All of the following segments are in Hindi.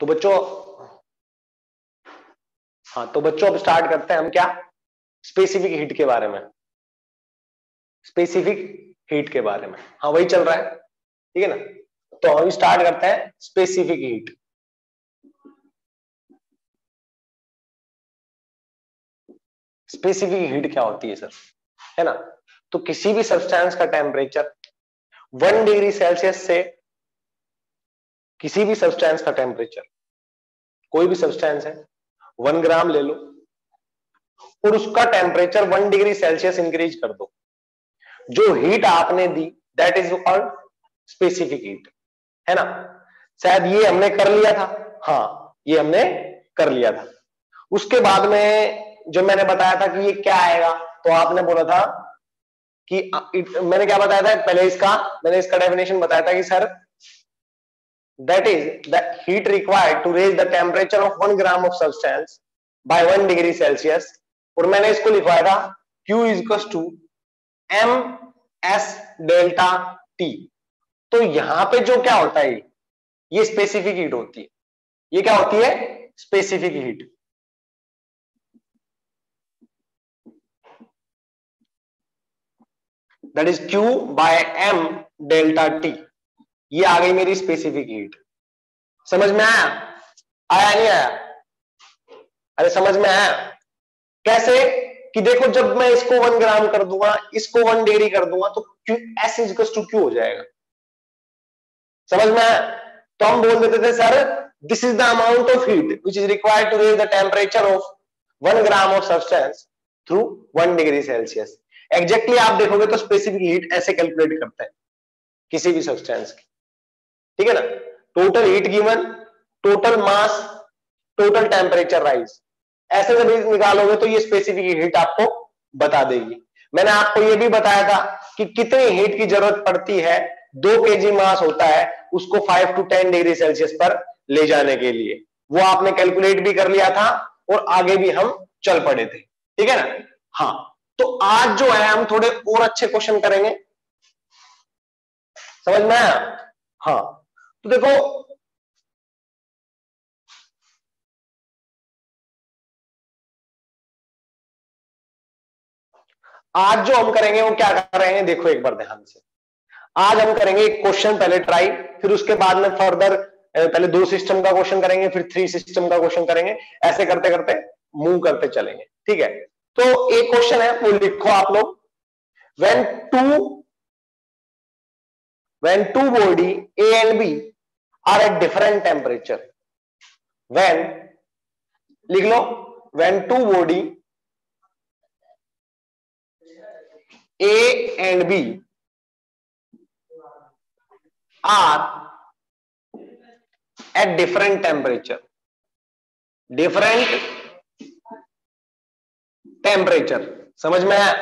तो बच्चों हाँ तो बच्चों अब स्टार्ट करते हैं हम क्या? स्पेसिफिक हीट के बारे में। स्पेसिफिक हीट के बारे में। हाँ वही चल रहा है। ठीक है ना? तो हम स्टार्ट करते हैं स्पेसिफिक हीट स्पेसिफिक हीट क्या होती है सर है ना? तो किसी भी सब्सटेंस का टेम्परेचर वन डिग्री सेल्सियस से किसी भी सब्सटेंस का टेम्परेचर कोई भी सब्सटेंस है वन ग्राम ले लो, और उसका temperature one degree Celsius increase कर दो। जो हीट आपने दी that is called specific heat है ना? शायद ये हमने कर लिया था। हाँ ये हमने कर लिया था। उसके बाद में जो मैंने बताया था कि ये क्या आएगा तो आपने बोला था कि मैंने क्या बताया था? पहले इसका, मैंने इसका डेफिनेशन बताया था कि, sir that is the heat required to raise the temperature of one gram of substance by one degree Celsius और मैंने इसको लिखवाया था Q is to M S delta T तो यहाँ पे जो क्या होता है, ये स्पेसिफिक हीट होती है। ये क्या होती है? Specific heat that is Q by M delta T ये आ गई मेरी स्पेसिफिक हीट समझ में आया? आया नहीं आया? अरे समझ में आया? कैसे? कि देखो जब मैं इसको वन ग्राम कर दूँगा, इसको वन डिग्री कर दूँगा तो Q S is to Q हो जाएगा? समझ में आया? तो हम बोल देते थे, sir this is the amount of heat which is required to raise the temperature of one gram of substance through one degree Celsius exactly आप देखोगे तो स्पेसिफिक हीट ऐसे कैलकुलेट करते हैं, किसी भी सब्सटेंस की। ठीक है ना? Total heat given total mass total temperature rise ऐसे जब निकालोगे तो ये स्पेसिफिक हीट आपको बता देगी। मैंने आपको ये भी बताया था कि कितनी हीट की ज़रूरत पड़ती है, दो केजी मास होता है, उसको five to ten degree Celsius पर ले जाने के लिए। वो आपने कैलकुलेट भी कर लिया था और आगे भी हम चल पड़े थे। ठीक है ना? हाँ। तो आज जो है, हम थोड़े और अच्छे क्वेश्चन करेंगे। समझ में आया? हाँ। तो देखो, आज जो हम करेंगे, वो क्या कर रहे हैं, देखो एक बार ध्यान से। आज हम करेंगे एक क्वेश्चन पहले ट्राई फिर उसके बाद में फर्दर पहले दो सिस्टम का क्वेश्चन करेंगे, फिर थ्री सिस्टम का क्वेश्चन करेंगे। ऐसे करते करते मूव करते चलेंगे, ठीक है? तो एक क्वेश्चन है, वो लिखो आप लोग। When two when two body A and B are at different temperature when लिख लो when two body A and B are at different temperature. Different temperature. समझ में आया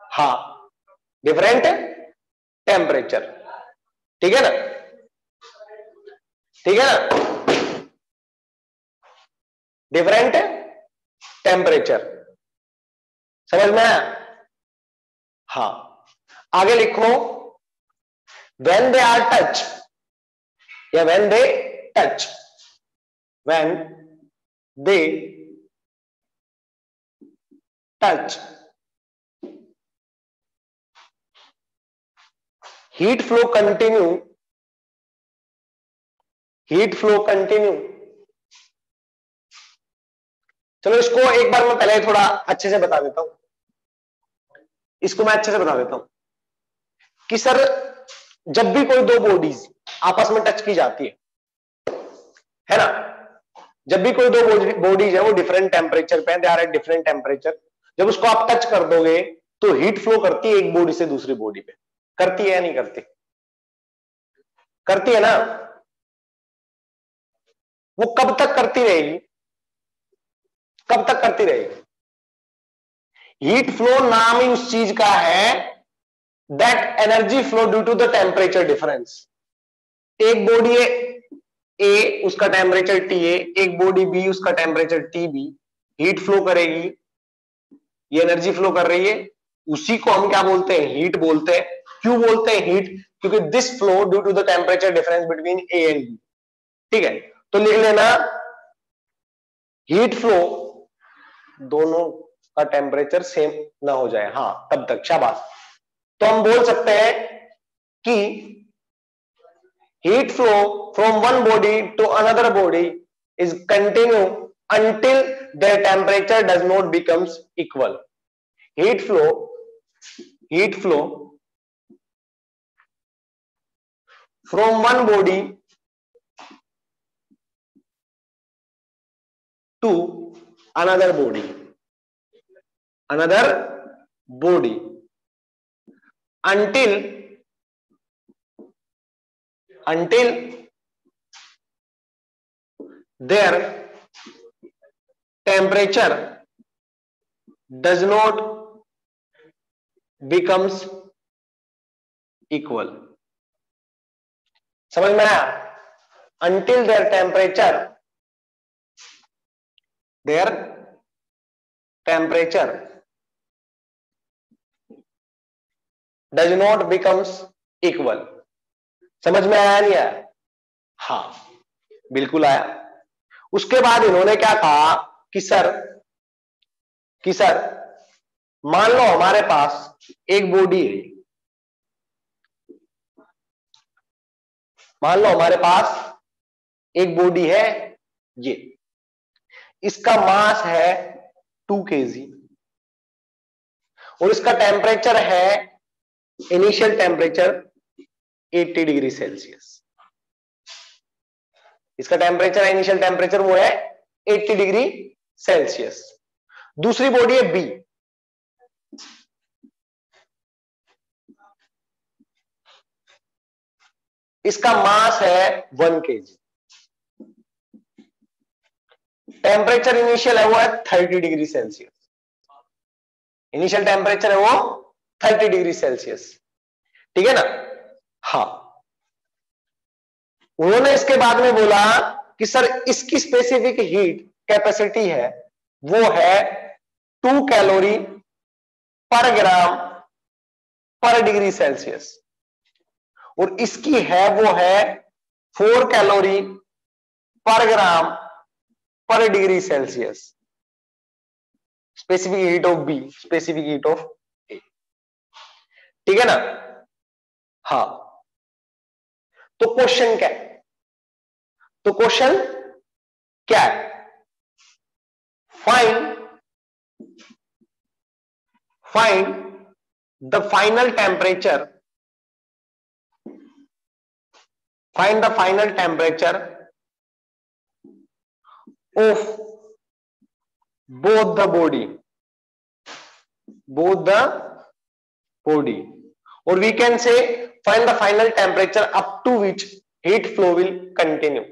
हा डिफरेंट टेम्परेचर ठीक है ना ठीक है ना? डिफरेंट टेम्परेचर समझ में आया? हा। आगे लिखो। वेन दे आर टच या when they touch when they touch heat flow continue heat flow continue चलो इसको एक बार मैं पहले थोड़ा अच्छे से बता देता हूँ। इसको मैं अच्छे से बता देता हूँ कि सर, जब भी कोई दो बॉडीज आपस में टच की जाती है है ना? जब भी कोई दो बॉडीज है, वो डिफरेंट टेम्परेचर पे they are at different temperature जब उसको आप टच कर दोगे तो हीट फ्लो करती है एक बॉडी से दूसरी बॉडी पे। करती है या नहीं करती? करती है ना? वो कब तक करती रहेगी? कब तक करती रहेगी? हीट फ्लो नाम ही उस चीज़ का है that energy flow due to the temperature difference एक बॉडी है ए उसका टेम्परेचर टी ए एक बॉडी बी उसका temperature T B heat flow करेगी. ये एनर्जी फ्लो कर रही है. उसी को हम क्या बोलते हैं? हीट बोलते हैं. क्यों बोलते हैं हीट क्योंकि this flow due to the temperature difference between A and B ठीक है? तो लिख लेना हीट फ्लो दोनों का टेम्परेचर सेम ना हो जाए। हाँ तब तक, शाबाश। तो हम बोल सकते हैं कि heat flow from one body to another body is continue until the temperature does not becomes equal heat flow heat flow from one body to another body another body until until their temperature does not becomes equal समझ में आया until their temperature their temperature does not becomes equal. समझ में आया नहीं आया? हाँ बिल्कुल आया। उसके बाद इन्होंने क्या कहा कि, सर कि सर, मान लो हमारे पास एक बॉडी है। मान लो हमारे पास एक बॉडी है ये। इसका मास है टू के और इसका टेम्परेचर है इनिशियल टेम्परेचर 80 डिग्री सेल्सियस इसका टेम्परेचर इनिशियल टेम्परेचर वो है 80 डिग्री सेल्सियस दूसरी बॉडी है बी इसका मास है वन के जी टेम्परेचर इनिशियल है वो है thirty degree Celsius initial temperature है वो थर्टी डिग्री सेल्सियस ठीक है ना? हाँ. उन्होंने इसके बाद में बोला कि सर इसकी स्पेसिफिक हीट कैपेसिटी है, वो है to calorie per gram per degree Celsius और इसकी है, वो है four calorie per gram per degree Celsius specific heat of B specific heat of A ठीक है ना? हाँ। तो क्वेश्चन क्या है? तो क्वेश्चन क्या है? Find find the final temperature find the final temperature of both the body both the body और we can say find the final temperature up to which heat flow will continue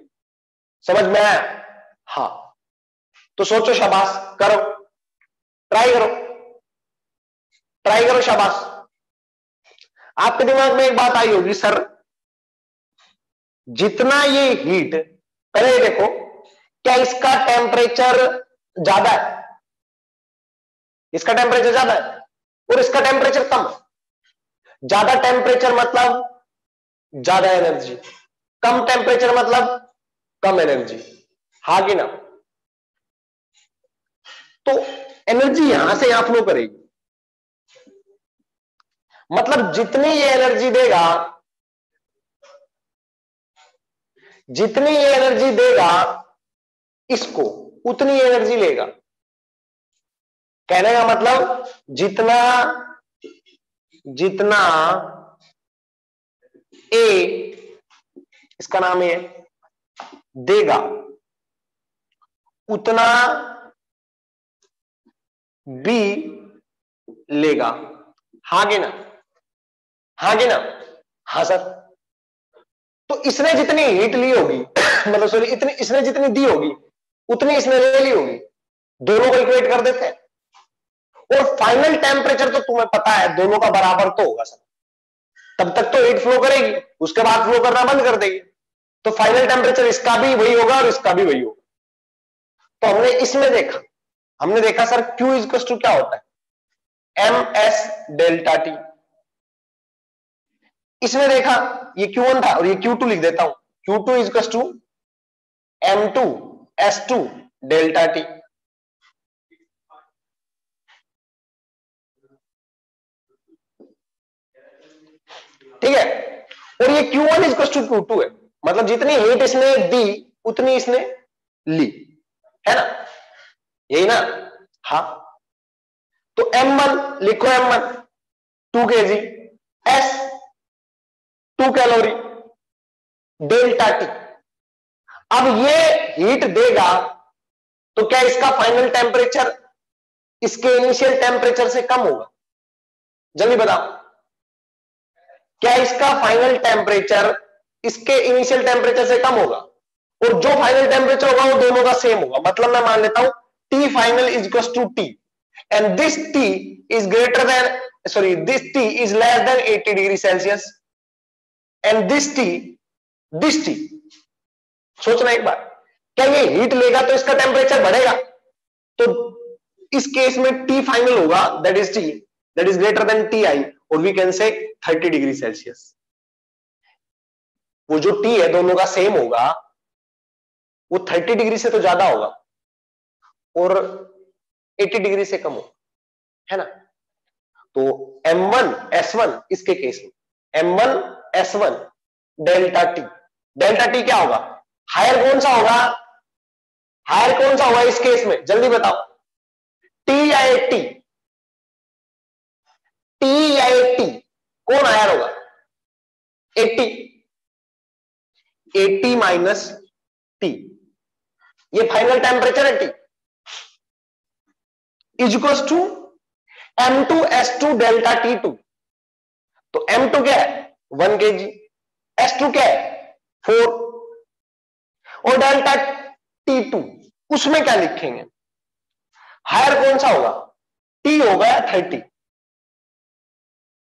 समझ में आया? हाँ। तो सोचो शाबाश, करो। ट्राई करो। ट्राई करो शाबाश। आपके दिमाग में एक बात आई होगी, सर। जितना ये हीट पहले देखो क्या इसका टेम्परेचर ज़्यादा है। इसका टेम्परेचर ज़्यादा है और इसका टेम्परेचर कम ज़्यादा टेम्परेचर मतलब ज़्यादा एनर्जी कम टेम्परेचर मतलब कम एनर्जी हा कि ना? तो एनर्जी यहाँ से यहाँ फ्लो करेगी। मतलब जितनी ये एनर्जी देगा, जितनी ये एनर्जी देगा इसको उतनी एनर्जी लेगा। कहने का मतलब जितना जितना ए इसका नाम है, देगा, उतना बी लेगा। हागे ना? हागे ना? हा सर। तो इसने जितनी हीट ली होगी मतलब सॉरी इतनी, इसने जितनी दी होगी उतनी इसने ले ली होगी। दोनों को इक्वेट कर देते हैं। और फाइनल टेम्परेचर तो तुम्हें पता है, दोनों का बराबर तो होगा सर तब तक तो हीट फ्लो करेगी, उसके बाद फ्लो करना बंद कर देगी। तो फाइनल टेम्परेचर इसका भी वही होगा और इसका भी वही होगा। तो हमने इसमें देखा। हमने देखा सर क्यू इजकस टू क्या होता है? एम एस डेल्टा टी इसमें देखा, ये क्यू वन था और ये क्यू टू लिख देता हूँ। Q two is equals to M two S two delta T ठीक है? और ये Q1 one is to Q two है। मतलब जितनी हीट इसने दी, उतनी इसने ली। है ना? यही ना? हा। तो M1 लिखो M1 two K G S two calorie delta T अब ये हीट देगा तो क्या इसका फाइनल टेम्परेचर इसके इनिशियल टेम्परेचर से कम होगा? जल्दी बताओ। क्या इसका फाइनल टेम्परेचर इसके इनिशियल टेम्परेचर से कम होगा? और जो फाइनल टेम्परेचर होगा, वो दोनों का सेम होगा। मतलब मैं मान लेता हूँ T final is equal to T and this T is greater than sorry this T is less than 80 degree Celsius and this T this T सोचना एक बार क्या ये हीट लेगा तो इसका टेम्परेचर बढ़ेगा? तो इस केस में टी फाइनल होगा that is T that is greater than T I और वी कैन से 30 डिग्री सेल्सियस वो जो टी है, दोनों का सेम होगा, वो 30 डिग्री से तो ज़्यादा होगा, और 80 डिग्री से कम होगा, है ना? तो M1 S1 इसके केस में M1 S1 delta T delta T क्या होगा? हायर कौन सा होगा? हायर कौन सा होगा इस केस में? जल्दी बताओ। टी या एट्टी टी या एट्टी कौन हायर होगा? एट्टी एट्टी माइनस टी ये फाइनल टेम्परेचर है T is equal to M two S two delta T two तो एम टू क्या है? One K G S to क्या है? फोर और डेल्टा टी टू, उसमें क्या लिखेंगे? हायर कौन सा होगा? टी होगा या थर्टी?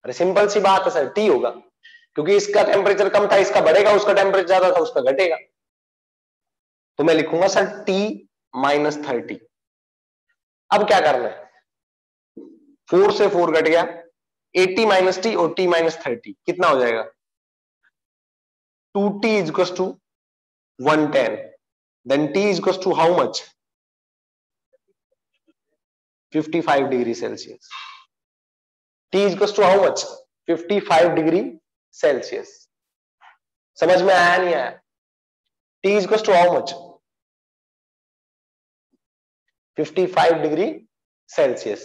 अरे सिंपल सी बात है सर, टी होगा। क्योंकि इसका टेम्परेचर कम था, इसका बढ़ेगा, उसका टेम्परेचर ज़्यादा था, उसका घटेगा। तो मैं लिखूँगा सर टी माइनस थर्टी। अब क्या करना है? फोर से फोर घट गया, एटी माइनस टी और टी माइनस थर्टी, कितना हो जाएगा? Two T is to one ten then T is to how much fifty five degree Celsius T is to how much fifty five degree Celsius समझ में आया नहीं आया? T is to how much 55 degree Celsius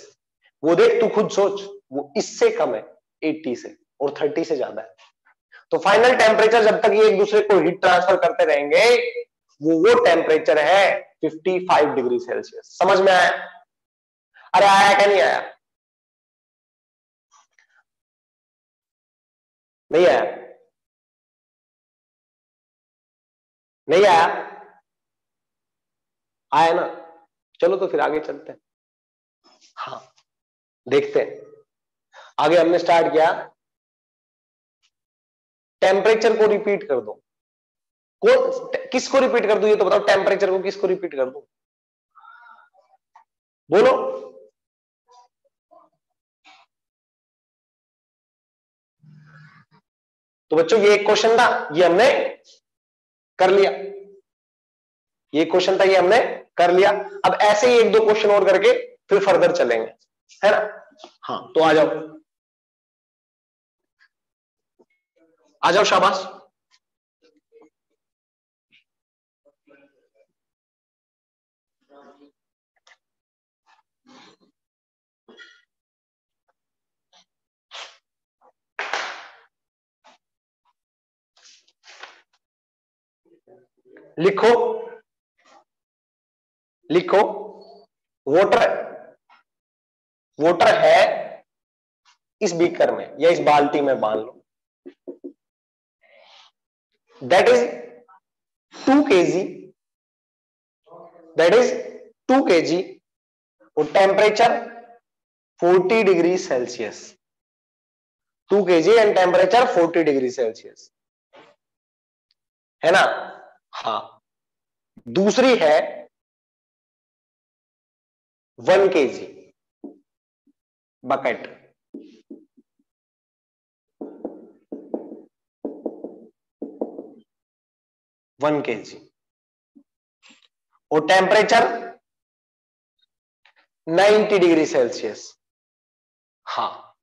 वो देख, तू खुद सोच, वो इससे कम है 80 से, और 30 से ज़्यादा है। तो फाइनल टेम्परेचर जब तक ये एक दूसरे को हीट ट्रांसफ़र करते रहेंगे, वो वो टेम्परेचर है 55 डिग्री सेल्सियस समझ में आया? अरे आया क्या नहीं आया? नहीं आया। नहीं आया? आया ना? चलो तो फिर आगे चलते हैं। हाँ देखते हैं। आगे हमने स्टार्ट किया। टेम्परेचर को रिपीट कर दो। कौन किसको रिपीट कर दो ये तो बताओ टेम्परेचर को किसको रिपीट कर दो? बोलो। तो बच्चों ये एक क्वेश्चन था ये हमने कर लिया। ये क्वेश्चन था ये हमने कर लिया। अब ऐसे ही एक दो क्वेश्चन और करके फिर फर्दर चलेंगे। है ना? हाँ। तो आ जाओ। आ जाओ शाबाश। लिखो। लिखो। वोटर। वोटर है इस बीकर में या इस बाल्टी में बाँध लो। That is to K ji that is to K G और temperature 40 degree Celsius two K G and temperature 40 degree Celsius है ना? हाँ. दूसरी है वन के जी बकेट वन के जी और टेम्परेचर 90 डिग्री सेल्सियस। हाँ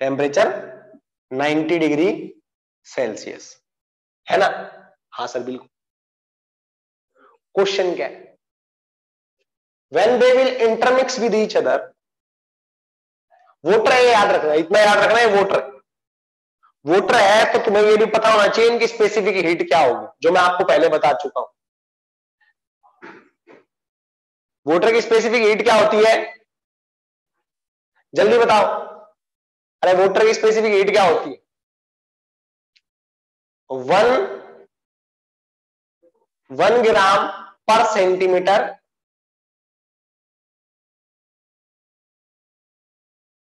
टेम्परेचर 90 डिग्री सेल्सियस। है ना? हाँ सर, बिल्कुल। क्वेश्चन क्या है? When they will intermix with each other water है याद रखना, इतना याद रखना है वोटर वोटर है तो तुम्हें ये भी पता होना चाहिए इनकी स्पेसिफिक हीट क्या होगी, जो मैं आपको पहले बता चुका हूँ। वोटर की स्पेसिफिक हीट क्या होती है? जल्दी बताओ। अरे, वोटर की स्पेसिफिक हीट क्या होती है? One one gram per centimetre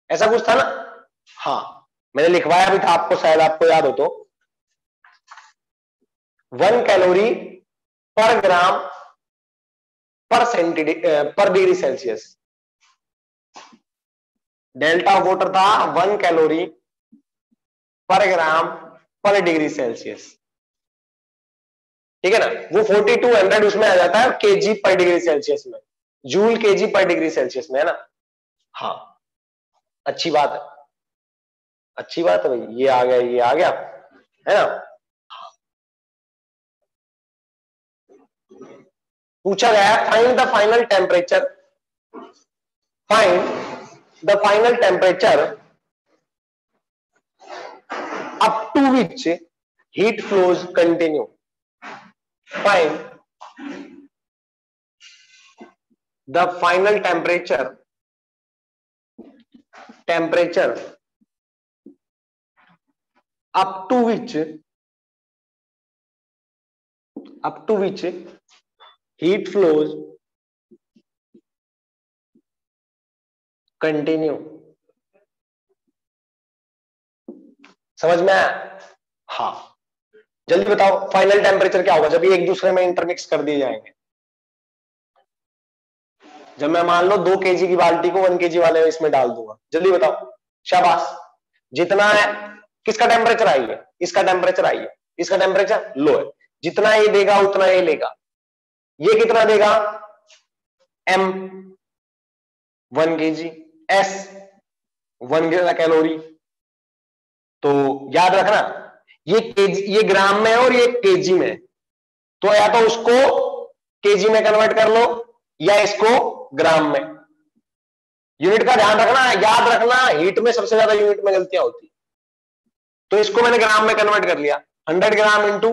ऐसा कुछ था ना? हाँ। मैंने लिखवाया भी था आपको, शायद आपको याद हो तो। वन कैलोरी पर gram per centimetre per degree Celsius. Delta of water था one calorie per gram per degree Celsius. ठीक है ना? वो फोर्टी टू हंड्रेड उसमें आ जाता है केजी पर डिग्री सेल्सियस में। Joule KG per degree Celsius में, है ना? हाँ। अच्छी बात है। अच्छी बात है भाई, ये आ गया, ये आ गया, है ना? पूछा गया है find the final temperature find the final temperature up to which heat flows continue find the final temperature temperature up to which, up to which heat flows continue. समझ में आया? हाँ। जल्दी बताओ फाइनल टेम्परेचर क्या होगा? जब ये एक दूसरे में इंटरमिक्स कर दिए जाएँगे। जब मैं मान लो दो केजी की बाल्टी को वन केजी वाले इसमें डाल दूँगा। जल्दी बताओ। शाबाश। जितना है किसका टेम्परेचर आई है? इसका टेम्परेचर आई है। इसका टेम्परेचर लो है। जितना ये देगा, उतना ये लेगा। ये कितना देगा? M one K G S one calorie तो याद रखना, ये केजी ये ग्राम में है और ये केजी में है। तो या तो उसको केजी में कन्वर्ट कर लो, या इसको ग्राम में। यूनिट का ध्यान रखना, याद रखना हीट में सबसे ज़्यादा यूनिट में गलतियाँ होती तो इसको मैंने ग्राम में कन्वर्ट कर लिया। Hundred gram into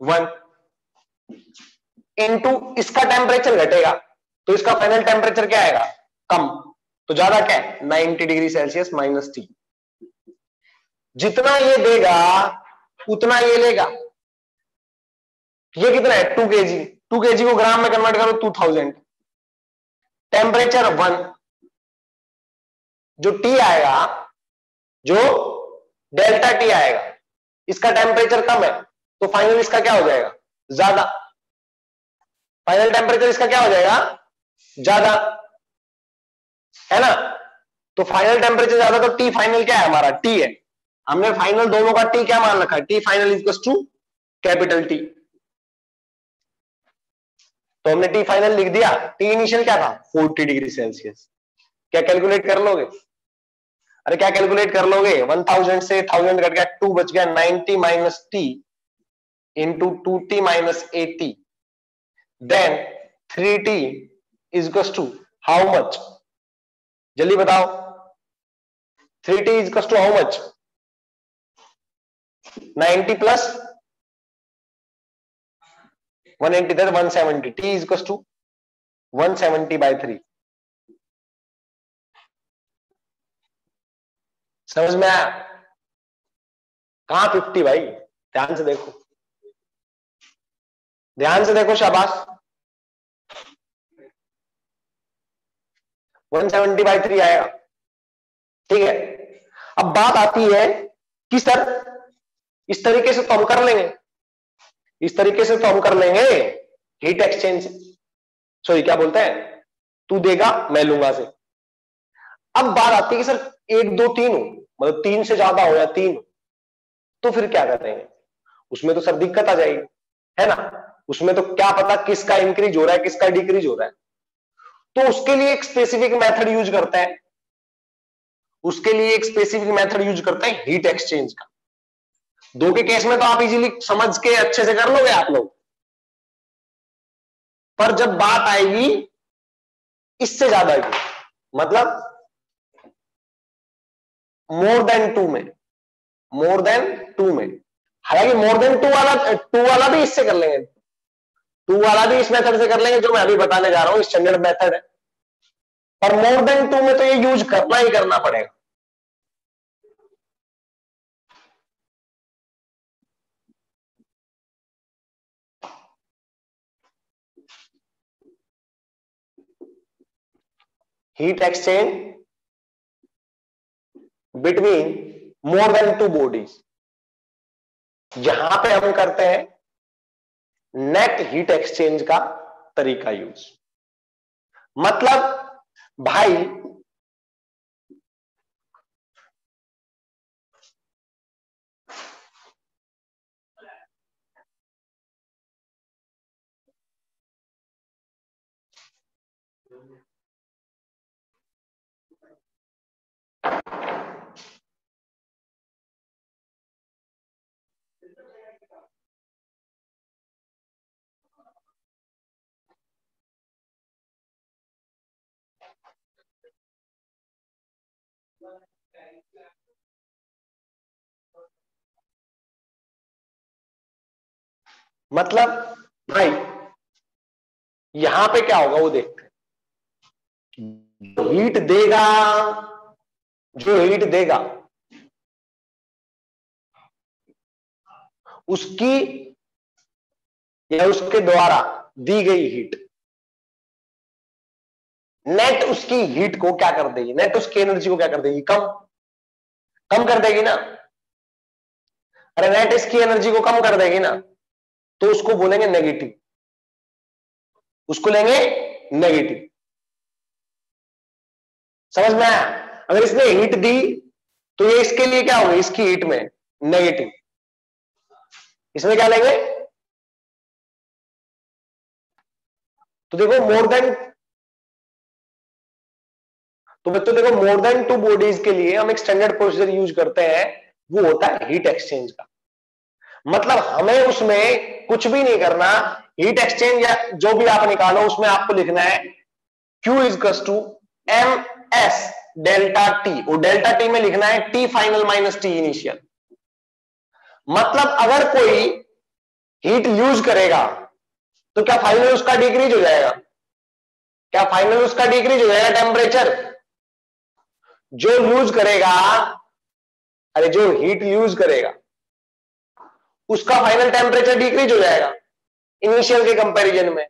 one into इसका टेम्परेचर घटेगा तो इसका फाइनल टेम्परेचर क्या आएगा? कम। तो ज़्यादा क्या है? Ninety degree Celsius minus T जितना ये देगा, उतना ये लेगा। ये कितना है? To K G to K जी को ग्राम में कन्वर्ट करो टू थाउज़ेंड टेम्परेचर वन जो टी आएगा, जो डेल्टा टी आएगा। इसका टेम्परेचर कम है तो फाइनल इसका क्या हो जाएगा? ज़्यादा। फाइनल टेम्परेचर इसका क्या हो जाएगा? ज़्यादा। है ना? तो फाइनल टेम्परेचर ज़्यादा तो टी फाइनल क्या है हमारा? टी है। हमने फाइनल दोनों का टी क्या मान रखा है? T final is to capital T तो हमने टी फाइनल लिख दिया। टी इनिशियल क्या था? 40 डिग्री सेल्सियस क्या कैलकुलेट कर लोगे? अरे क्या कैलकुलेट कर लोगे? 1000 से 1000 कट गया टू बच गया 90 minus T into two T minus eighty then three T is to how much जल्दी बताओ। Three T is to how much 90 plus one 180 that 170 t is to one 170 by 3 समझ में आया? कहा 50 भाई? ध्यान से देखो। ध्यान से देखो शाबाश। 170 बाई थ्री आएगा। ठीक है? अब बात आती है कि सर, इस तरीके से तो हम कर लेंगे। इस तरीके से तो हम कर लेंगे हीट एक्सचेंज सॉरी क्या बोलते हैं? तू देगा, मैं लूँगा से। अब बात आती है कि सर, एक, दो, तीन हो। मतलब तीन से ज़्यादा हो या तीन तो फिर क्या करेंगे? उसमें तो सर दिक्कत आ जाएगी, है ना? उसमें तो क्या पता किसका इंक्रीज हो रहा है किसका डिक्रीज हो रहा है। तो उसके लिए एक स्पेसिफिक मेथड यूज़ करते हैं। उसके लिए एक स्पेसिफिक मेथड यूज़ करते हैं हीट एक्सचेंज का। दो के केस में तो आप इजीली समझ के अच्छे से कर लोगे आप लोग। पर जब बात आएगी, इससे ज़्यादा मतलब मोर देन टू में। मोर देन टू में। हालाँकि मोर देन टू वाला टू वाला भी इससे कर लेंगे। टू वाला भी इस मेथड से कर लेंगे, जो मैं अभी बताने जा रहा हूँ स्टैंडर्ड मेथड है। पर मोर देन टू में तो ये यूज़ करना ही करना पड़ेगा। Heat exchange between more than two bodies यहाँ पे हम करते हैं नेट हीट एक्सचेंज का तरीका यूज़ मतलब भाई मतलब भाई, यहाँ पे क्या होगा वो देखते हीट देगा, जो हीट देगा, उसकी या उसके द्वारा दी गई हीट नेट उसकी हीट को क्या कर देगी? नेट उसकी एनर्जी को क्या कर देगी? कम। कम कर देगी ना? अरे नेट इसकी एनर्जी को कम कर देगी ना? तो उसको बोलेंगे नेगेटिव उसको लेंगे नेगेटिव समझ में आया? अगर इसने हीट दी तो ये इसके लिए क्या होगा? इसकी हीट में नेगेटिव इसमें क्या लेंगे? तो देखो मोर देन तो बच्चों, देखो मोर देन टू बॉडीज के लिए हम एक स्टैंडर्ड प्रोसीजर यूज़ करते हैं, वो होता है हीट एक्सचेंज का। मतलब हमें उसमें कुछ भी नहीं करना हीट एक्सचेंज या जो भी आप निकालो, उसमें आपको लिखना है Q is cos to M S delta T और डेल्टा टी में लिखना है T final minus T initial मतलब अगर कोई हीट यूज़ करेगा तो क्या फाइनल उसका डिक्रीज हो जाएगा? क्या फाइनल उसका डिक्रीज हो जाएगा टेम्परेचर जो यूज़ करेगा, अरे जो हीट यूज़ करेगा, उसका फाइनल टेम्परेचर डिक्रीज हो जाएगा इनिशियल के कंपैरिजन में।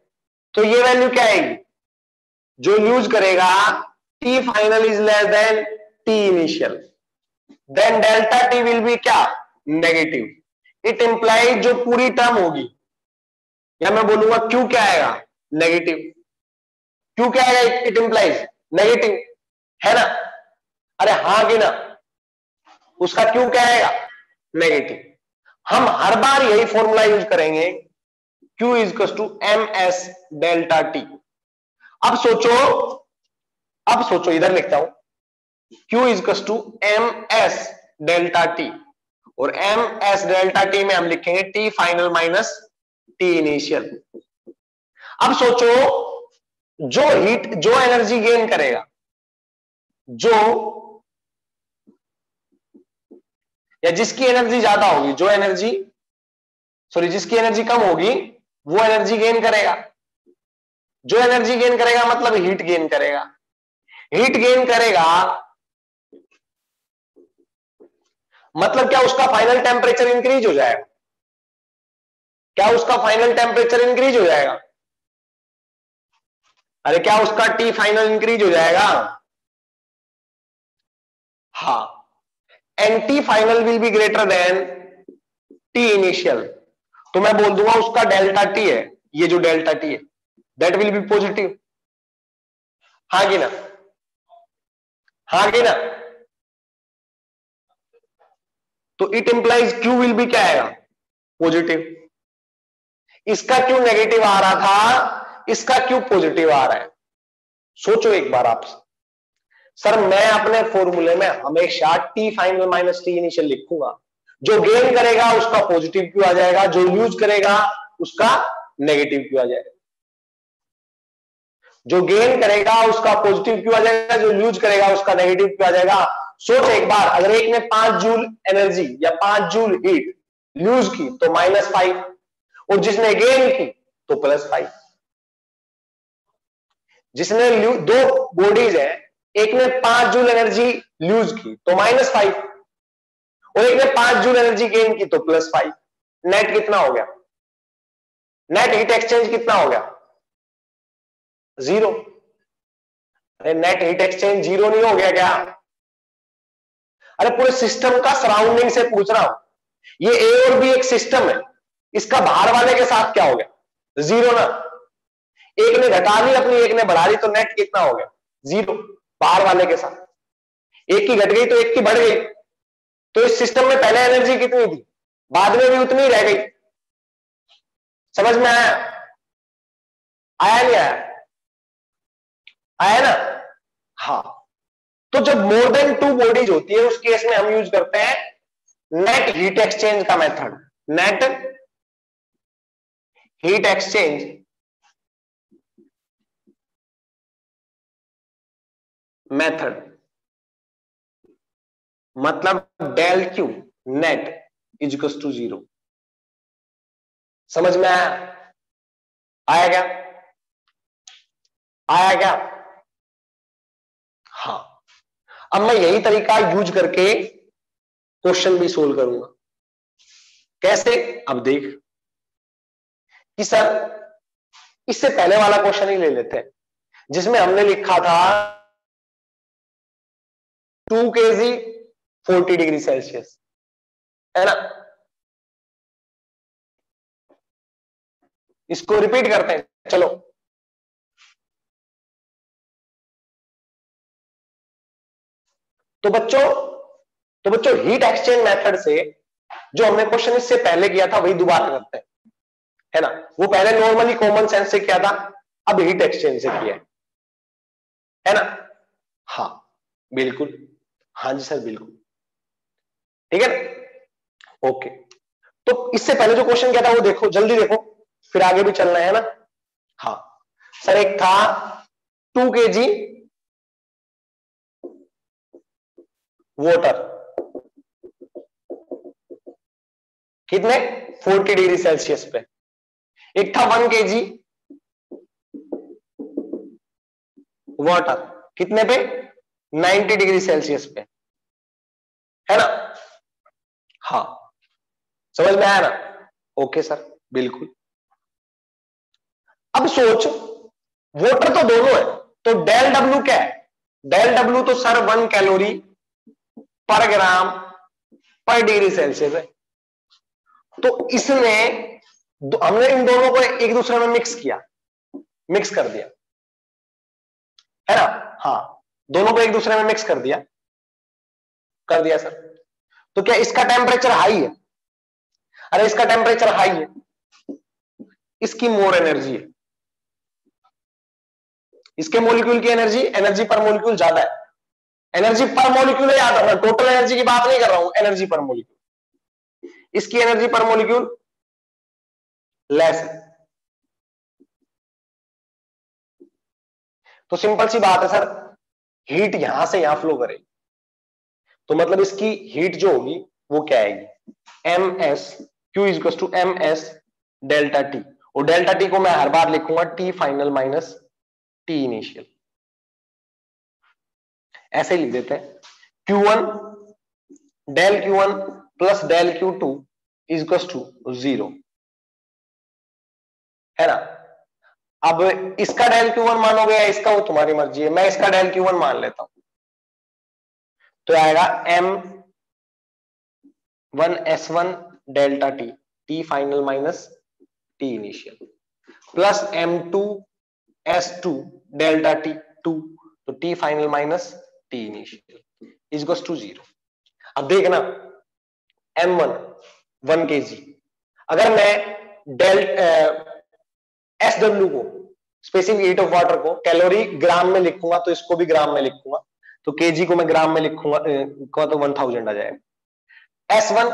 तो ये वैल्यू क्या आएगी? जो यूज़ करेगा T final is less than T initial then delta T will be क्या? नेगेटिव इट इंप्लाइज जो पूरी टर्म होगी, या मैं बोलूँगा क्यू क्या आएगा? नेगेटिव क्यू क्या आएगा? इट इंप्लाइज नेगेटिव है ना? अरे हाँ कि ना? उसका क्यू आएगा नेगेटिव हम हर बार यही फॉर्मूला यूज़ करेंगे, Q is to M S delta T अब सोचो अब सोचो, इधर लिखता हूँ। Q is to M S delta T और एम एस डेल्टा टी में हम लिखेंगे T final minus T initial अब सोचो, जो हीट जो एनर्जी गेन करेगा, जो या जिसकी एनर्जी ज़्यादा होगी, जो एनर्जी सॉरी जिसकी एनर्जी कम होगी, वो एनर्जी गेन करेगा। जो एनर्जी गेन करेगा मतलब हीट गेन करेगा। हीट गेन करेगा मतलब क्या उसका फाइनल टेम्परेचर इंक्रीज हो जाएगा? क्या उसका फाइनल टेम्परेचर इंक्रीज हो जाएगा? अरे, क्या उसका टी फाइनल इंक्रीज हो जाएगा? हाँ। And T final will be greater than T initial तो मैं बोल दूँगा उसका डेल्टा टी है, ये जो डेल्टा टी है दैट विल बी पॉजिटिव हाँ कि ना? हाँ कि ना? तो it implies Q will be क्या आएगा? पॉजिटिव इसका क्यों नेगेटिव आ रहा था, इसका क्यों पॉजिटिव आ रहा है। सोचो एक बार आप। सर मैं अपने फॉर्मूले में हमेशा T final minus T initial लिखूँगा। जो गेन करेगा, उसका पॉजिटिव क्यों आ जाएगा। जो यूज़ करेगा, उसका नेगेटिव क्यों आ जाएगा। जो गेन करेगा, उसका पॉजिटिव क्यों आ जाएगा। जो यूज़ करेगा, उसका नेगेटिव क्यों आ जाएगा। सोच एक बार, अगर एक ने पाँच जूल एनर्जी या पाँच जूल हीट यूज़ की तो माइनस फाइव और जिसने गेन की तो प्लस फाइव जिसने दो बॉडीज है एक ने पाँच जूल एनर्जी लूज की तो माइनस फाइव और एक ने पाँच जूल एनर्जी गेन की तो प्लस फाइव नेट कितना हो गया? नेट हीट एक्सचेंज कितना हो गया? ज़ीरो अरे नेट हीट एक्सचेंज ज़ीरो नहीं हो गया क्या? अरे पूरे सिस्टम का सराउंडिंग से पूछ रहा हूँ। ये ए और बी एक सिस्टम है। इसका बाहर वाले के साथ क्या हो गया? ज़ीरो ना। एक ने घटा ली अपनी, एक ने बढ़ा ली तो नेट कितना हो गया? ज़ीरो बाहर वाले के साथ। एक की घट गई तो एक की बढ़ गई। तो इस सिस्टम में पहले एनर्जी कितनी थी? बाद में भी उतनी रह गई। समझ में आया? आया नहीं आया? आया ना? हाँ। तो जब मोर देन टू बॉडीज होती है, उस केस में हम यूज़ करते हैं नेट हीट एक्सचेंज का method net heat exchange method. मतलब del Q, net is equals to zero. समझ में आया? आया क्या? आया क्या? हाँ। अब मैं यही तरीका यूज़ करके क्वेश्चन भी सोल्व करूँगा। कैसे? अब देख। कि सर, इससे पहले वाला क्वेश्चन ही ले लेते हैं, जिसमें हमने लिखा था टू के जी फोर्टी डिग्री सेल्सियस, है ना? इसको रिपीट करते हैं, चलो। तो बच्चों तो बच्चों हीट एक्सचेंज मेथड से जो हमने क्वेश्चन इससे पहले किया था, वही दोबारा करते हैं, है ना? वो पहले नॉर्मली कॉमन सेंस से किया था, अब हीट एक्सचेंज से किया है है ना? हाँ बिल्कुल। हाँ जी सर, बिल्कुल। ठीक है ओके। तो इससे पहले जो क्वेश्चन किया था, वो देखो, जल्दी देखो, फिर आगे भी चलना है ना? हाँ। सर, एक था टू के जी वाटर। कितने? 40 डिग्री सेल्सियस पे। एक था वन के जी वाटर। कितने पे? 90 डिग्री सेल्सियस पे। है ना? हाँ। समझ में आया ना? ओके सर बिल्कुल। अब सोच। वोटर तो दोनों है। तो डेल डब्ल्यू क्या है? डेल डब्ल्यू तो sir one calorie per gram per degree Celsius है। तो इसने हमने इन दोनों को एक दूसरे में मिक्स किया। मिक्स कर दिया। है ना? हाँ। दोनों को एक दूसरे में मिक्स कर दिया। कर दिया सर। तो क्या इसका टेम्परेचर हाई है? अरे इसका टेम्परेचर हाई है। इसकी मोर एनर्जी है। इसके मोलिक्यूल की एनर्जी एनर्जी पर मोलिक्यूल ज़्यादा है। एनर्जी पर मोलिक्यूल याद रखना टोटल एनर्जी की बात नहीं कर रहा हूँ एनर्जी पर मोलिक्यूल इसकी एनर्जी पर मोलिक्यूल लेस है। तो सिंपल सी बात है सर हीट यहाँ से यहाँ फ्लो करेगी। तो मतलब इसकी हीट जो होगी, वो क्या आएगी? M S Q is to M S delta T और डेल्टा टी को मैं हर बार लिखूँगा T final minus T initial ऐसे लिख देते हैं। Q1 del Q1 plus del Q2 is to zero है ना? अब इसका डेल Q1 मानोगे या इसका वो तुम्हारी मर्ज़ी है? मैं इसका डेल Q1 मान लेता हूँ। तो आएगा M one S one delta T T final minus T initial plus M two S two delta T two तो T final minus T initial is goes to zero अब देखना M one one K G अगर मैं डेल एस डब्ल्यू को स्पेसिफिक हीट ऑफ़ वाटर को कैलोरी ग्राम में लिखूँगा तो इसको भी ग्राम में लिखूँगा तो केजी को मैं ग्राम में लिखूँगा तो वन थाउज़ेंड आ जाएगा। S one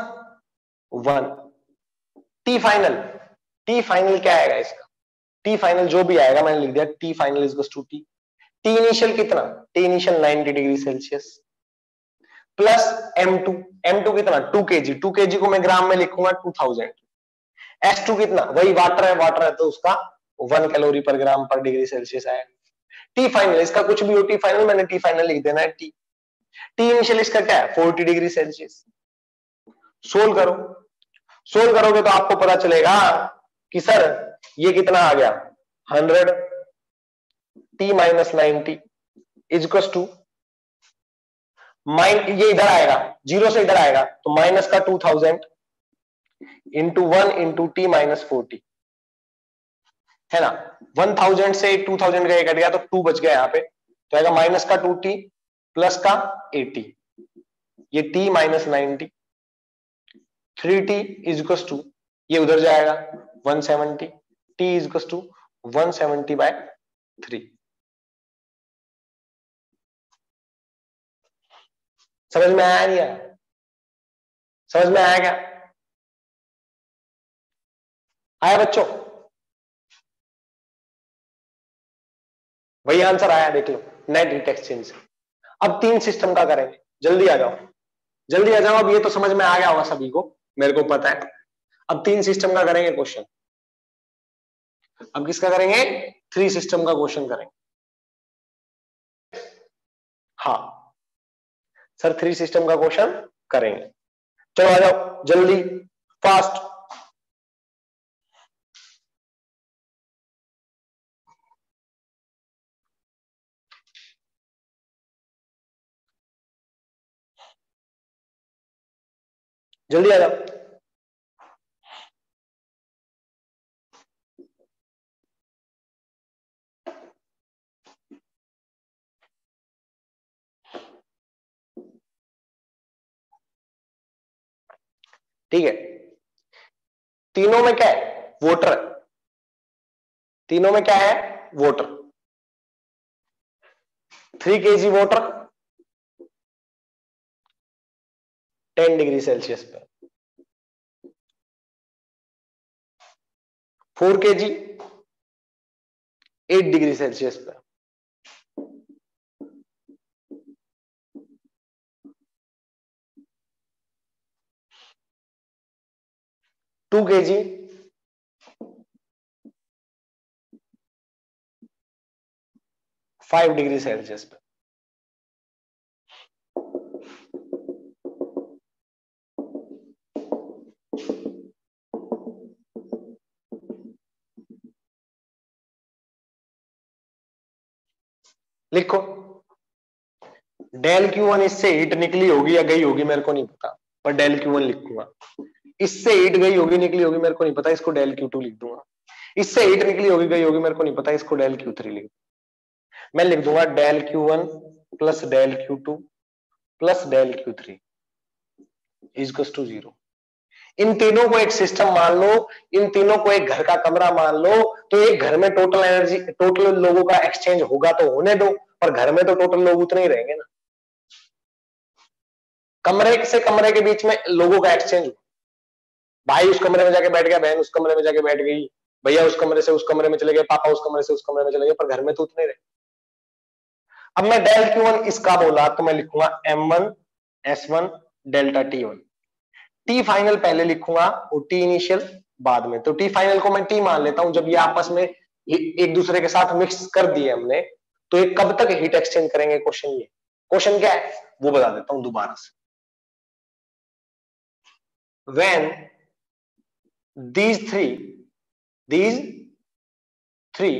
one T final T final क्या आएगा इसका? टी फाइनल जो भी आएगा, मैंने लिख दिया T final is to T T initial कितना? T initial 90 degree Celsius plus M two M two कितना? Two K G to K जी को मैं ग्राम में लिखूँगा टू थाउज़ेंड एस टू कितना? वही वाटर है वाटर है तो उसका one calorie per gram per degree Celsius आएगा। टी फाइनल इसका कुछ भी हो टी फाइनल मैंने टी फाइनल लिख देना है टी टी इनिशियल इसका क्या है? फोर्टी डिग्री सेल्सियस सोल्व करो. सोल्व करोगे तो आपको पता चलेगा कि सर ये कितना आ गया? हंड्रेड टी माइनस नाइनटी इजकस टू माइन ये इधर आएगा. ज़ीरो से इधर आएगा. तो माइनस का two thousand into one into T minus forty है ना? वन थाउज़ेंड से टू थाउज़ेंड का कट गया तो टू बच गया यहाँ पे। तो आएगा माइनस का टू टी प्लस का एटी ये T minus ninety three T इजकस to ये उधर जाएगा one seventy T इजकस to one seventy by three समझ में आया नहीं आया? समझ में आया क्या? आया बच्चों? वही आंसर आया, देख लो नेट हीट एक्सचेंज अब तीन सिस्टम का करेंगे जल्दी आ जाओ। जल्दी आ जाओ, अब ये तो समझ में आ गया होगा सभी को, मेरे को पता है। अब तीन सिस्टम का करेंगे क्वेश्चन अब किसका करेंगे? थ्री सिस्टम का क्वेश्चन करेंगे। हाँ। सर थ्री सिस्टम का क्वेश्चन करेंगे। चलो आ जाओ, जल्दी फास्ट जल्दी आ जाओ। ठीक है। तीनों में क्या है? वोटर। तीनों में क्या है? Water. Three K G water ten degree Celsius पे four K G, eight degree Celsius पे two K G, five degree Celsius पे लिखो। डेल क्यू वन इससे हीट निकली होगी या गई होगी, मेरे को नहीं पता, पर डेल क्यू वन लिखूँगा। इससे हीट गई होगी, निकली होगी, मेरे को नहीं पता, इसको डेल क्यू टू लिख दूँगा। इससे हीट निकली होगी, गई होगी, मेरे को नहीं पता, इसको डेल क्यू थ्री लिख मैं लिख दूँगा del Q one plus del Q two plus del Q three इजकस to zero इन तीनों को एक सिस्टम मान लो, इन तीनों को एक घर का कमरा मान लो तो एक घर में टोटल एनर्जी टोटल लोगों का एक्सचेंज होगा तो होने दो। पर घर में तो टोटल लोग उतने ही रहेंगे ना। कमरे से कमरे के बीच में लोगों का एक्सचेंज भाई उस कमरे में जाके बैठ गया, बहन उस कमरे में जाके बैठ गई, भैया उस कमरे से उस कमरे में चले गए, पापा उस कमरे से उस कमरे में चले गए, पर घर में तो उतने रहे। अब मैं डेल क्यू वन इसका बोला तो मैं लिखूँगा M one S one, delta T one. T final पहले लिखूँगा, और टी इनिशियल बाद में। तो टी फाइनल को मैं टी मान लेता हूँ, जब ये आपस में एक दूसरे के साथ मिक्स कर दिए हमने तो ये कब तक हीट एक्सचेंज करेंगे क्वेश्चन ये? क्वेश्चन क्या है? वो बता देता हूँ दोबारा से। When these three these three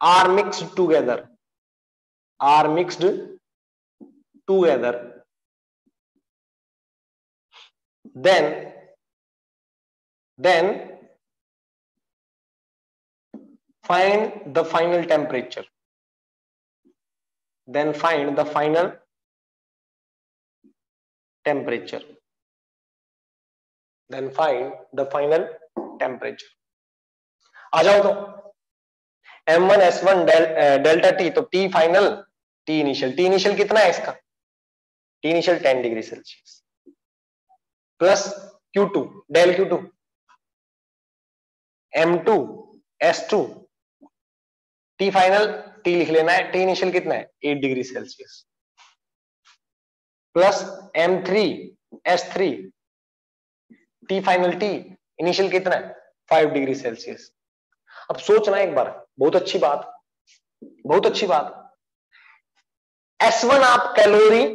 are mixed together are mixed together then then find the final temperature then find the final temperature. Then find the final temperature आ जाओ तो। M one S one delta T तो फाइनल टी इनिशियल कितना है इसका? T initial ten degree Celsius plus Q two del Q two M two S two T final T लिख लेना है टी इनिशियल कितना है? Eight degree Celsius plus M three S three T final T initial कितना है? फाइव डिग्री सेल्सियस अब सोचना एक बार, बहुत अच्छी बात, बहुत अच्छी बात. एस वन आप calorie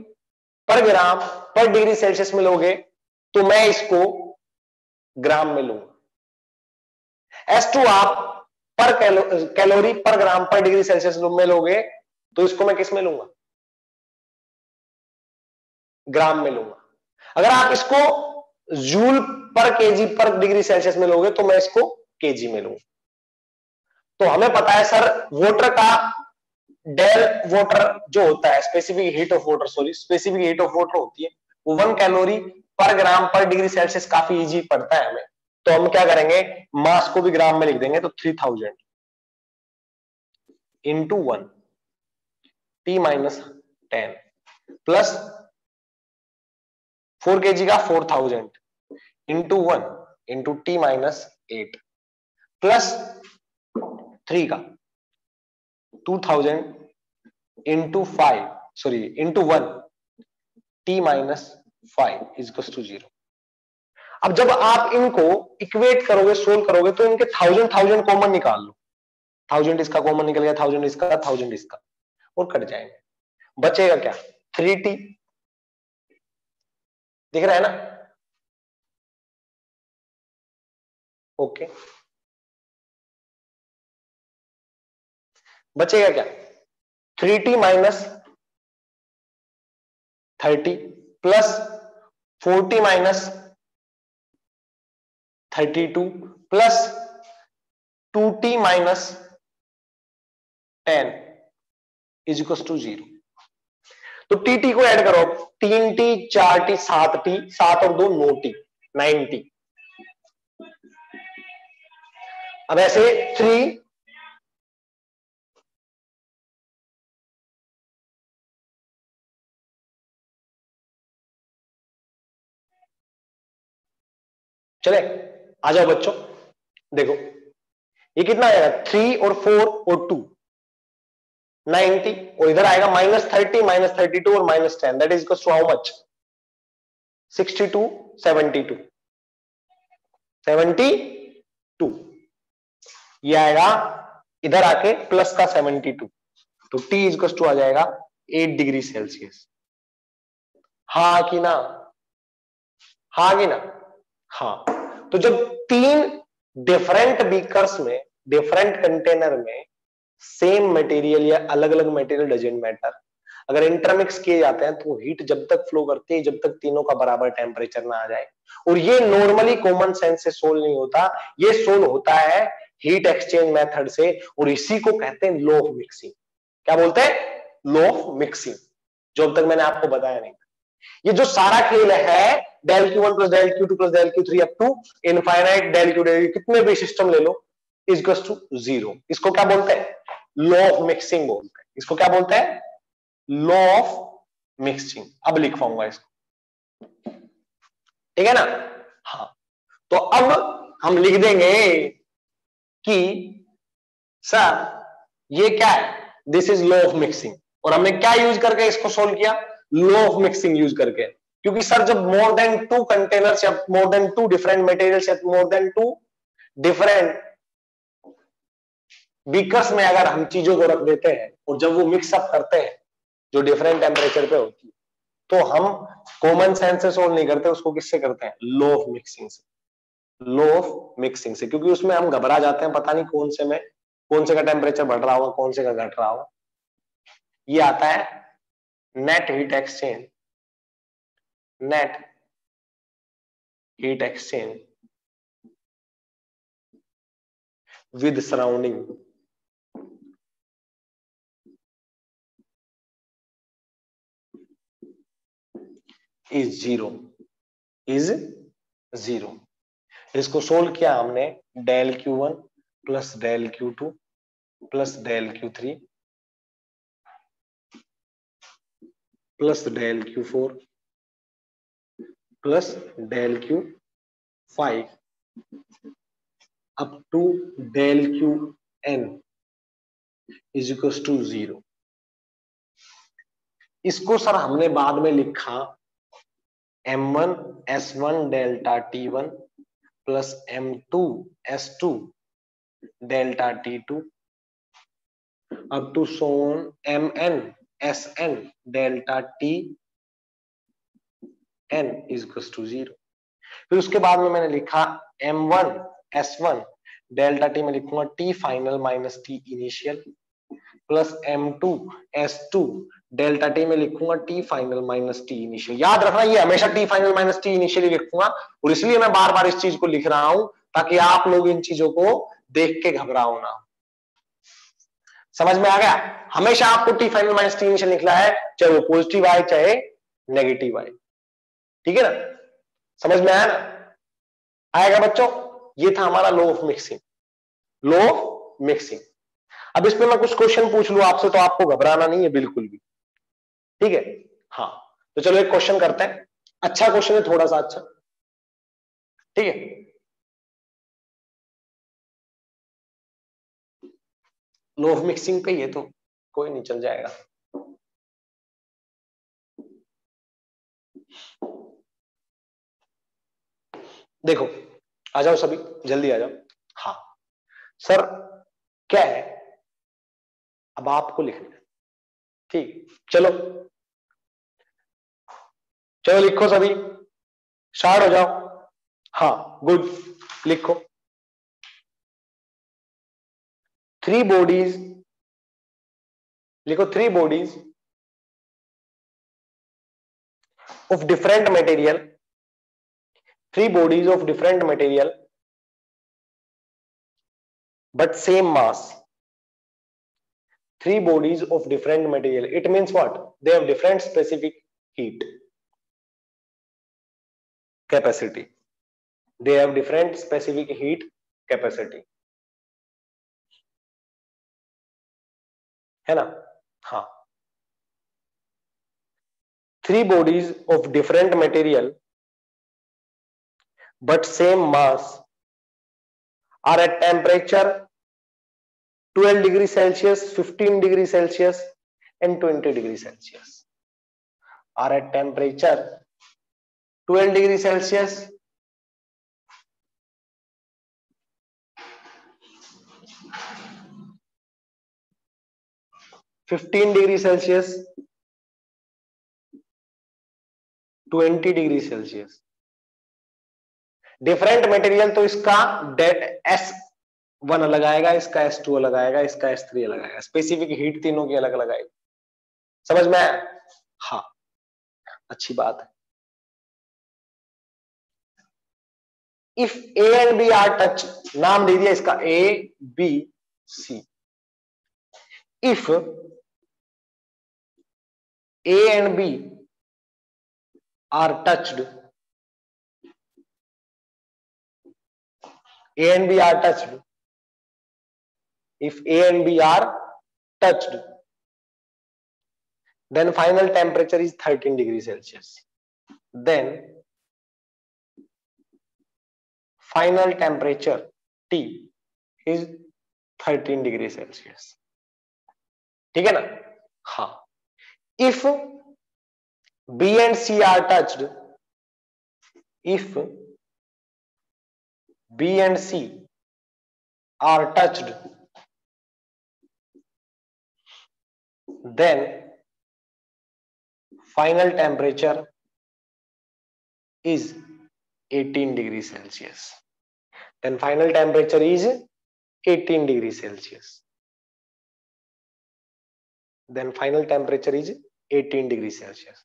per gram per degree Celsius में लोगे तो मैं इसको ग्राम में लूँगा. एस टू आप पर कैलो, calorie per gram per degree Celsius में लोगे तो इसको मैं किसमें लूँगा? ग्राम में लूँगा। अगर आप इसको जूल पर केजी पर डिग्री सेल्सियस में लोगे तो मैं इसको केजी में लूँगा। तो हमें पता है सर वोटर का डेल वोटर जो होता है specific heat of water sorry specific heat of water होती है वो one calorie per gram per degree Celsius काफ़ी इजी पड़ता है हमें। तो हम क्या करेंगे? मास को भी ग्राम में लिख देंगे तो three thousand into one T minus ten plus four K G का four thousand into one into T minus eight plus three का two thousand into five sorry into one T minus five is to zero अब जब आप इनको इक्वेट करोगे सोल्व करोगे तो इनके थाउज़ेंड थाउज़ेंड कॉमन निकाल लो। थाउज़ेंड इसका कॉमन निकल गया थाउज़ेंड इसका थाउज़ेंड इसका, और कट जाएँगे। बचेगा क्या? थ्री टी दिख रहा है ना? ओके बचेगा क्या? Three T minus thirty plus forty minus thirty two plus two T minus ten is equal to zero. तो टी टी को ऐड करो, तीन टी, चार टी, सात टी, सात और दो नौ टी, नाइन टी। अब ऐसे थ्री चले। आ जाओ बच्चों, देखो, ये कितना आएगा? थ्री और फोर और टू नाइनटी और इधर आएगा minus thirty minus thirty two और minus ten that is to how much sixty two seventy two seventy two ये आएगा इधर आके प्लस का सेवेंटी टू तो टी इज़ टू आ जाएगा एट डिग्री सेल्सियस हा कि ना? हा कि ना? हाँ। तो जब तीन डिफरेंट बीकर्स में डिफरेंट कंटेनर में सेम मटेरियल या अलग अलग मटेरियल डजेंट मैटर अगर इंटरमिक्स किए जाते हैं तो हीट जब तक फ्लो करती है, जब तक तीनों का बराबर टेम्परेचर ना आ जाए। और ये नॉर्मली कॉमन सेंस से सोल्व नहीं होता, ये सोल्व होता है हीट एक्सचेंज मेथड से, और इसी को कहते हैं लो ऑफ़ मिक्सिंग क्या बोलते हैं? लो ऑफ़ मिक्सिंग जो अब तक मैंने आपको बताया नहीं ये जो सारा खेल है del Q one plus del Q two plus del Q three up to infinite del Q del कितने भी सिस्टम ले लो इज़ टू ज़ीरो इसको क्या बोलते हैं? लॉ ऑफ़ मिक्सिंग बोलते हैं। इसको क्या बोलते हैं? लॉ ऑफ़ मिक्सिंग अब लिख पाऊँगा इसको। ठीक है ना? हाँ। तो अब हम लिख देंगे कि सर ये क्या है? This is law of mixing और हमने क्या यूज़ करके इसको सोल्व किया? लॉ ऑफ़ मिक्सिंग यूज़ करके। क्योंकि सर जब मोर देन टू कंटेनर्स या more than two different materials या more than two different beakers में अगर हम चीज़ों को रख देते हैं और जब वो मिक्सअप करते हैं, जो डिफरेंट टेम्परेचर पे होती है तो हम कॉमन सेंस से सोल्व नहीं करते, उसको किससे करते हैं? लो ऑफ़ मिक्सिंग से। लो ऑफ़ मिक्सिंग से। क्योंकि उसमें हम घबरा जाते हैं, पता नहीं कौन से में, कौन से का टेम्परेचर बढ़ रहा होगा, कौन से का घट रहा होगा। ये आता है net heat exchange net heat exchange with surrounding is zero is zero इसको सोल्व किया हमने del Q one plus del Q two plus del Q three plus del Q four plus del Q five up to del Q N is equal to zero इसको सर हमने बाद में लिखा M one S one delta T one plus M two S two delta T two up to Son M N S N delta T N is to zero फिर उसके बाद में मैंने लिखा M one S one delta T में लिखूँगा T final minus T initial plus M two S two delta T में लिखूँगा T final minus T initial याद रखना, ये हमेशा T final minus T initial लिखूँगा और इसलिए मैं बार बार इस चीज़ को लिख रहा हूँ ताकि आप लोग इन चीज़ों को देख के घबराओ ना। समझ में आ गया? हमेशा आपको T final minus T initial लिखना है, चाहे वो पॉजिटिव आए, चाहे नेगेटिव आए। ठीक है ना? समझ में आया ना? आएगा बच्चों, ये था हमारा law of mixing law of mixing अब इसमें मैं कुछ क्वेश्चन पूछ लू आपसे तो आपको घबराना नहीं है, बिल्कुल भी। ठीक है? हाँ तो चलो एक क्वेश्चन करते हैं। अच्छा क्वेश्चन है, थोड़ा सा अच्छा। ठीक है? लो मिक्सिंग पे ये तो कोई नहीं, चल जाएगा। देखो, आ जाओ सभी, जल्दी आ जाओ। हाँ। सर, क्या है? अब आपको लिखना है। ठीक, चलो। चलो, लिखो सभी। स्टार्ट हो जाओ। हाँ गुड। लिखो। थ्री बॉडीज लिखो three bodies of different material three bodies of different material but same mass three bodies of different material it means what they have different specific heat capacity they have different specific heat capacity है ना? हाँ। Three bodies of different material but same mass are at temperature 12 degree Celsius 15 degree Celsius and 20 degree Celsius are at temperature 12 degree Celsius fifteen degree Celsius twenty degree Celsius different material तो इसका डेट एस वन अलग आएगा, इसका एस टू अलग आएगा, इसका एस थ्री अलग आएगा। स्पेसिफिक हीट तीनों की अलग अलग आएगी। समझ में हाँ। अच्छी बात है। If A and B are touch नाम दे दिया इसका A B C if A and B are touched A and B are touched if A and B are touched, then final temperature is 13 degrees Celsius. Then final temperature T is 13 degrees Celsius. ठीक है ना हाँ if B and C are touched if B and C are touched then final temperature is 18 degrees Celsius. Then final temperature is 18 degrees Celsius. then final temperature is 18 degree celsius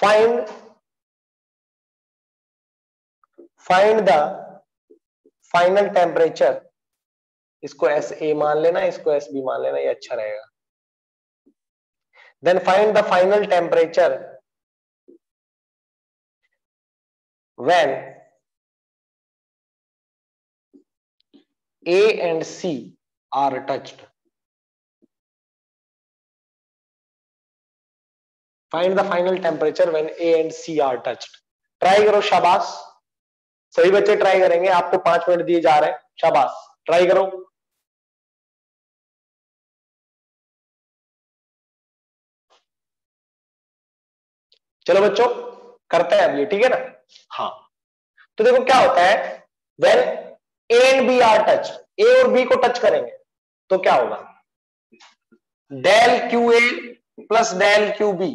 find find the final temperature इसको एस ए मान लेना इसको एस बी मान लेना ये अच्छा रहेगा then find the final temperature when A and C are touched. Find the final temperature when A and C are touched try करो शाबाश। सभी बच्चे ट्राई करेंगे। आपको पाँच मिनट दिए जा रहे हैं। शाबाश। ट्राई करो। चलो बच्चों, करते हैं अब ये, ठीक है ना? हाँ। तो देखो क्या होता है? When A and B are touch A और बी को टच करेंगे तो क्या होगा? Del Q A plus del Q B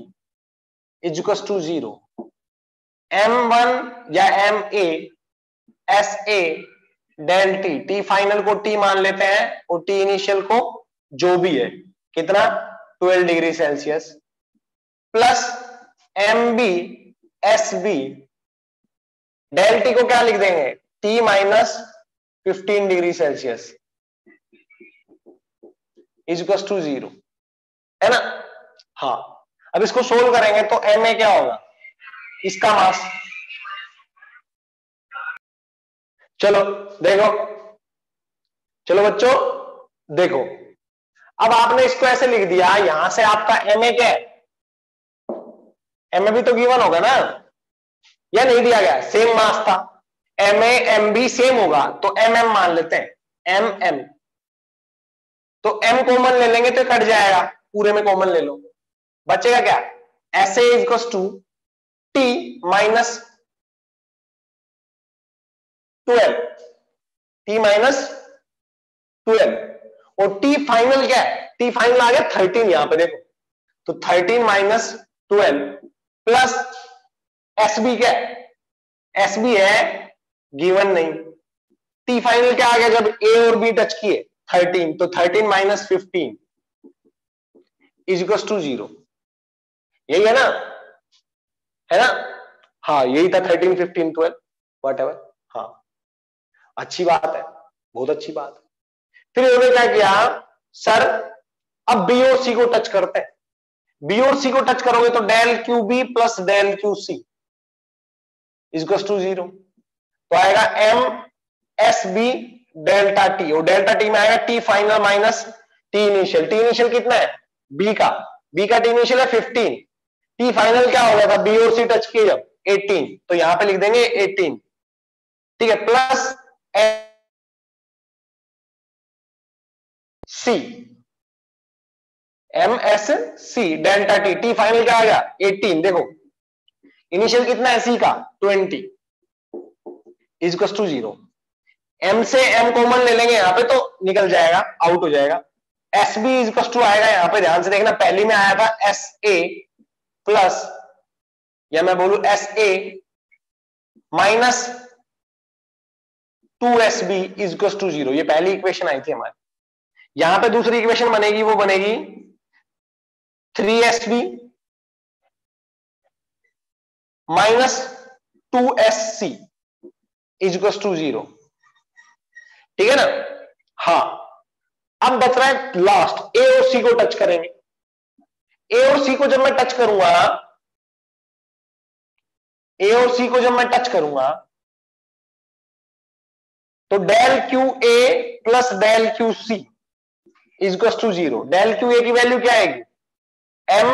इजकस to zero. M one या M A S A del T T final को टी मान लेते हैं और टी इनिशियल को जो भी है, कितना? 12 degree Celsius plus M B S B del T को क्या लिख देंगे? T minus fifteen degree Celsius इजकस to zero. है ना? हाँ। अब इसको सोल्व करेंगे तो एम ए क्या होगा? इसका मास चलो, देखो। चलो बच्चों, देखो। अब आपने इसको ऐसे लिख दिया, यहाँ से आपका एम ए क्या है? एम ए भी तो गिवन होगा ना? या नहीं दिया गया? सेम मास था। M A M B same होगा। तो एम एम मान लेते हैं। एम एम तो एम कॉमन ले लेंगे तो कट जाएगा। पूरे में कॉमन ले लो। बचेगा क्या? S A two T minus twelve T minus twelve और टी फाइनल क्या है? टी फाइनल आ गया थर्टीन यहाँ पे देखो। तो thirteen minus twelve plus S B क्या है? एस बी है गिवन नहीं। टी फाइनल क्या आ गया? जब ए और बी टच किए थर्टीन तो थर्टीन माइनस फिफ्टीन इजिकस टू ज़ीरो यही है ना? है ना? हाँ यही था thirteen fifteen twelve whatever हाँ। अच्छी बात है, बहुत अच्छी बात है। फिर उन्होंने क्या किया? सर, अब बी और सी को टच करते हैं। बी और सी को टच करोगे तो del Q B plus del Q C इजकस to zero तो आएगा M S B delta T और डेल्टा टी में आएगा T final minus T initial T initial कितना है? बी का। बी का टी इनिशियल है फिफ्टीन टी फाइनल क्या हो गया था? बी और सी टच किए जब? एटीन तो यहाँ पे लिख देंगे एटीन ठीक है plus C M S C delta T T final क्या आ गया? 18 देखो इनिशियल कितना है सी का? 20 इजकस टू ज़ीरो एम से एम कॉमन ले लेंगे यहाँ पे तो निकल जाएगा आउट हो जाएगा. एस बी इजकस टू आएगा यहाँ पे, ध्यान से देखना, पहली में आया था एस ए प्लस या मैं बोलू S A minus two S B इजकस to zero पहली इक्वेशन आई थी हमारी। यहाँ पे दूसरी इक्वेशन बनेगी, वो बनेगी three S B minus two S C इजक्वस to zero ठीक है ना? हाँ। अब बच रहा है लास्ट ए और सी को टच करेंगे। ए और सी को जब मैं टच करूँगा ए और सी को जब मैं टच करूँगा तो del Q A plus del Q C इजक्वस to zero del Q A की वैल्यू क्या आएगी? एम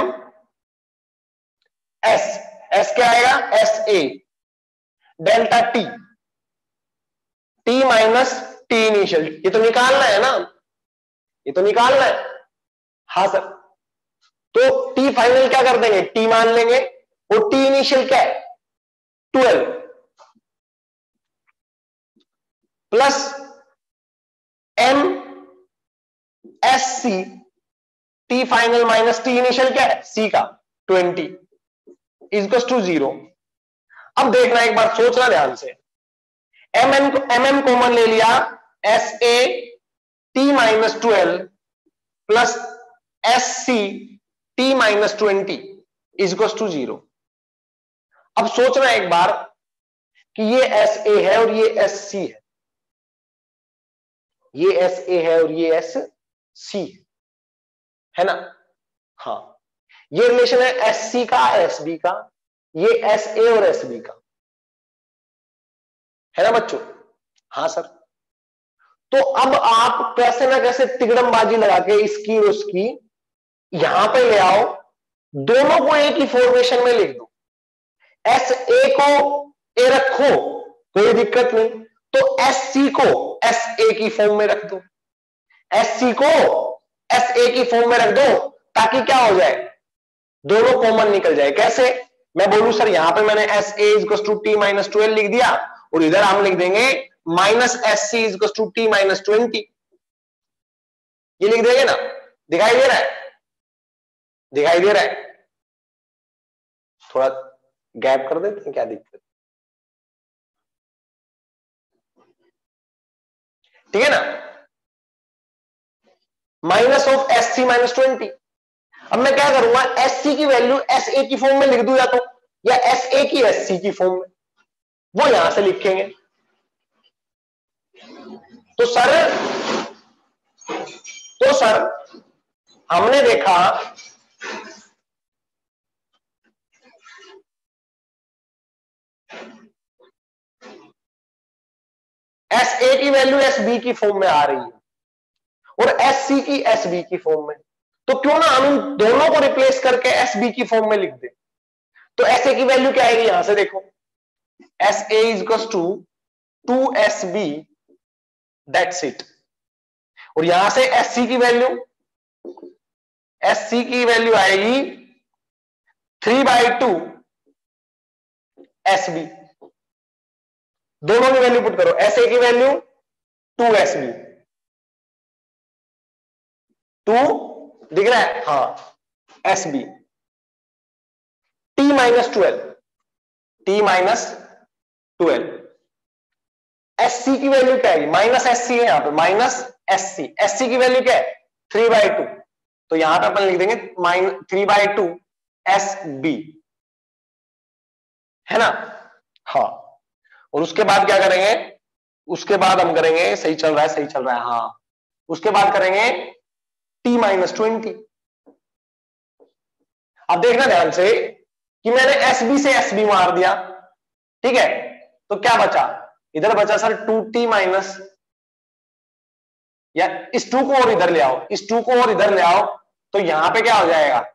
एस एस क्या आएगा? S A delta T T minus T initial ये तो निकालना है ना? ये तो निकालना है। हा, सर। तो टी फाइनल क्या कर देंगे? टी मान लेंगे। और टी इनिशियल क्या है? Twelve plus M S C T final minus T initial क्या है? सी का. ट्वेंटी इजकस टू ज़ीरो अब देखना एक बार, सोचना ध्यान से। M N M M common ले लिया। S A T minus twelve plus S C T minus twenty इजकस to zero अब सोचना एक बार कि ये एस ए है और ये एस सी है। ये एस ए है और ये एस सी है। है ना? हाँ। ये रिलेशन है एस सी का एस बी का। ये एस ए और एस बी का। है ना बच्चों? हाँ सर। तो अब आप कैसे ना कैसे तिगड़मबाजी लगा के इसकी और उसकी यहाँ पे ले आओ दोनों को एक ही फॉर्मेशन में लिख दो। एस ए को ए रखो कोई दिक्कत नहीं। तो एस सी को एस ए की फॉर्म में रख दो। एस सी को एस ए की फॉर्म में रख दो ताकि क्या हो जाए? दोनों कॉमन निकल जाए। कैसे? मैं बोलूँ सर यहाँ पे मैंने S A is two T minus twelve लिख दिया और इधर हम लिख देंगे minus S C is two T minus twenty ये लिख देंगे ना? दिखाई दे रहा है? दिखाई दे रहा है। थोड़ा गैप कर देते हैं, क्या दिक्कत ठीक है ना? Minus of S C minus twenty अब मैं क्या करूँगा? एस सी की वैल्यू एस ए की फॉर्म में लिख दू या तो? या एस ए की एस सी की फॉर्म में? वो यहाँ से लिखेंगे। तो सर तो सर, हमने देखा एस ए की वैल्यू एस बी की फॉर्म में आ रही है। और एस सी की एस बी की फॉर्म में। तो क्यों ना हम दोनों को रिप्लेस करके एस बी की फॉर्म में लिख दें। तो एस ए की वैल्यू क्या आएगी? यहाँ से देखो। S A is two two S B that's it और यहाँ से एस सी की वैल्यू एस सी की वैल्यू आएगी three by two S B दोनों की वैल्यू पुट करो। एस ए की value two S B two दिख रहा है? हाँ S B T minus twelve T minus twelve S C की वैल्यू क्या है? माइनस एस सी है यहाँ पे। Minus S C S C की वैल्यू क्या है? थ्री बाई टू तो यहाँ पे अपन लिख देंगे minus three by two S B है ना? हाँ। और उसके बाद क्या करेंगे? उसके बाद हम करेंगे, सही चल रहा है, सही चल रहा है हाँ। उसके बाद करेंगे टी माइनस ट्वेंटी अब देखना ध्यान से कि मैंने एस बी से एस बी मार दिया, ठीक है? तो क्या बचा? इधर बचा सर टू टी माइनस या इस टू को और इधर ले आओ, इस टू को और इधर ले आओ तो यहाँ पे क्या हो जाएगा?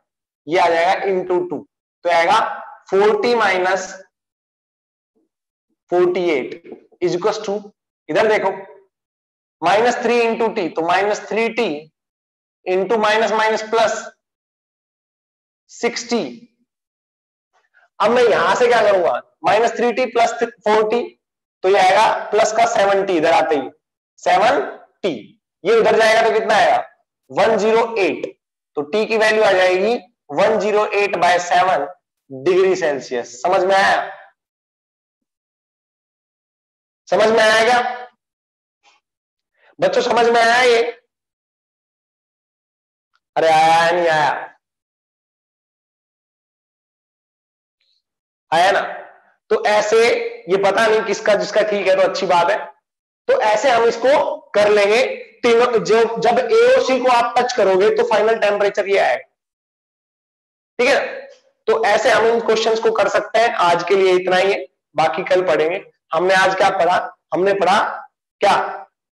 ये आ जाएगा इंटू टू तो आएगा four T minus forty eight is two इधर देखो माइनस थ्री इंटू टी तो minus three T into minus minus plus sixty अब मैं यहाँ से क्या करूँगा? Minus three T plus forty तो ये आएगा प्लस का सेवनटी इधर आते ही। सेवन टी ये उधर जाएगा तो कितना आएगा? वन ज़ीरो एट तो टी की वैल्यू आ जाएगी one zero eight by seven degree Celsius. समझ में आया? समझ में आया क्या बच्चों, समझ में आया ये? अरे आया नहीं आया। आया ना? तो ऐसे, ये पता नहीं किसका, जिसका ठीक है तो अच्छी बात है। तो ऐसे हम इसको कर लेंगे, तीनों, जो, जब एओसी को आप टच करोगे तो फाइनल टेम्परेचर ये आएगा। ठीक है तो ऐसे हम इन क्वेश्चंस को कर सकते हैं। आज के लिए इतना ही है, बाकी कल पढ़ेंगे। हमने आज क्या पढ़ा? हमने पढ़ा क्या?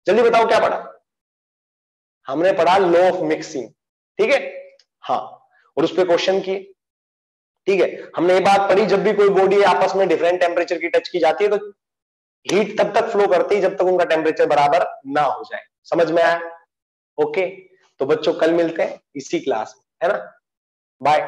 जल्दी बताओ क्या पढ़ा? हमने पढ़ा लो ऑफ़ मिक्सिंग ठीक है? हाँ। और उस पर क्वेश्चन किए। ठीक है? हमने ये बात पढ़ी, जब भी कोई बॉडी आपस में डिफरेंट टेम्परेचर की टच की जाती है तो हीट तब तक फ्लो करती है जब तक उनका टेम्परेचर बराबर ना हो जाए। समझ में आया? ओके तो बच्चों, कल मिलते हैं इसी क्लास में। है ना? बाय